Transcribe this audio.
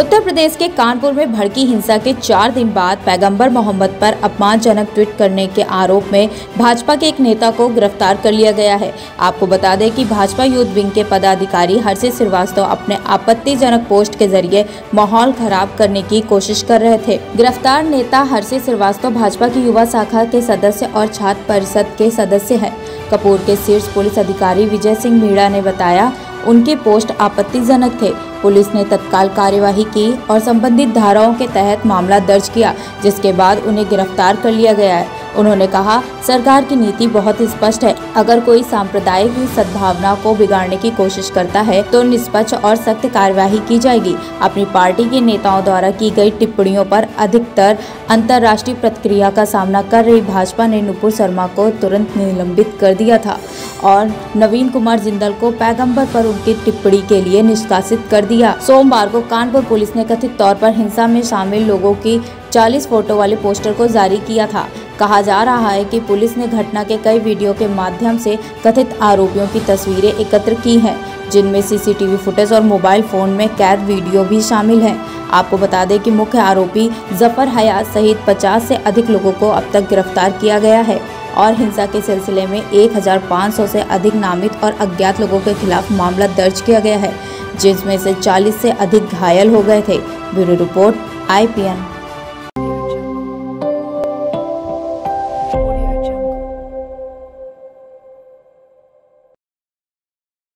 उत्तर प्रदेश के कानपुर में भड़की हिंसा के चार दिन बाद पैगंबर मोहम्मद पर अपमानजनक ट्वीट करने के आरोप में भाजपा के एक नेता को गिरफ़्तार कर लिया गया है। आपको बता दें कि भाजपा यूथ विंग के पदाधिकारी हर्षित श्रीवास्तव अपने आपत्तिजनक पोस्ट के ज़रिए माहौल खराब करने की कोशिश कर रहे थे। गिरफ़्तार नेता हर्षित श्रीवास्तव भाजपा की युवा शाखा के सदस्य और छात्र परिषद के सदस्य है। कपूर के शीर्ष पुलिस अधिकारी विजय सिंह मीणा ने बताया, उनके पोस्ट आपत्तिजनक थे। पुलिस ने तत्काल कार्यवाही की और संबंधित धाराओं के तहत मामला दर्ज किया, जिसके बाद उन्हें गिरफ़्तार कर लिया गया है। उन्होंने कहा, सरकार की नीति बहुत स्पष्ट है। अगर कोई सांप्रदायिक सद्भावना को बिगाड़ने की कोशिश करता है तो निष्पक्ष और सख्त कार्यवाही की जाएगी। अपनी पार्टी के नेताओं द्वारा की गई टिप्पणियों पर अधिकतर अंतर्राष्ट्रीय प्रतिक्रिया का सामना कर रही भाजपा ने नुपुर शर्मा को तुरंत निलंबित कर दिया था। और नवीन कुमार जिंदल को पैगंबर पर उनकी टिप्पणी के लिए निष्कासित कर दिया। सोमवार को कानपुर पुलिस ने कथित तौर पर हिंसा में शामिल लोगों की 40 फ़ोटो वाले पोस्टर को जारी किया था। कहा जा रहा है कि पुलिस ने घटना के कई वीडियो के माध्यम से कथित आरोपियों की तस्वीरें एकत्र की हैं, जिनमें सीसीटीवी फुटेज और मोबाइल फ़ोन में कैद वीडियो भी शामिल हैं। आपको बता दें कि मुख्य आरोपी ज़फ़र हयात सहित 50 से अधिक लोगों को अब तक गिरफ़्तार किया गया है। और हिंसा के सिलसिले में 1500 से अधिक नामित और अज्ञात लोगों के खिलाफ मामला दर्ज किया गया है जिसमें से 40 से अधिक घायल हो गए थे। ब्यूरो रिपोर्ट आई